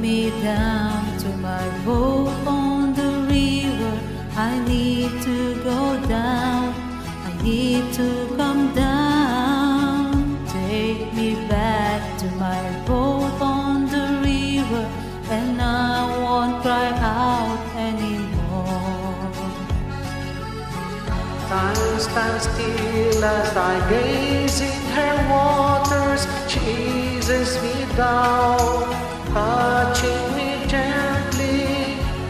me down to my boat on the river. I need to go down. I need to come down. Take me back to my boat on the river, and I won't cry out anymore. Time stands still as I gaze in her waters. She eases me down,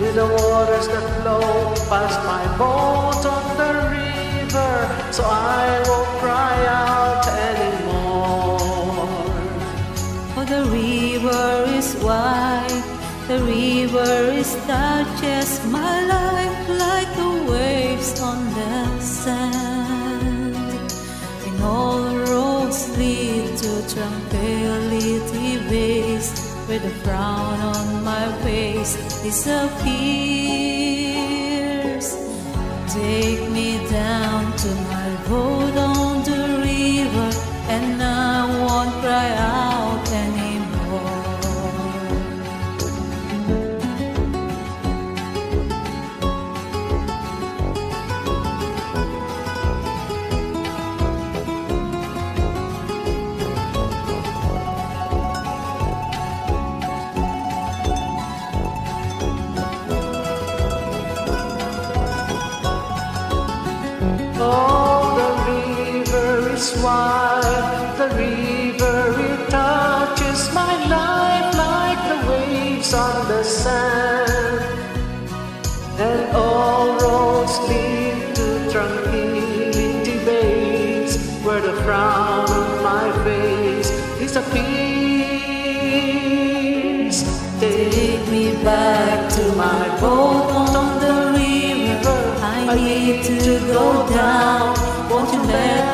with the waters that flow past my boat on the river. So I won't cry out anymore. For the river is wide, the river is touches my life like the waves on the sand. And all roads lead to tranquility where the frown on my face disappears. Take me down wide, the river it touches my life like the waves on the sand. And all roads lead to tranquility base, where the frown on my face disappears. Take me back to my boat on the river. I need to go down. Won't you let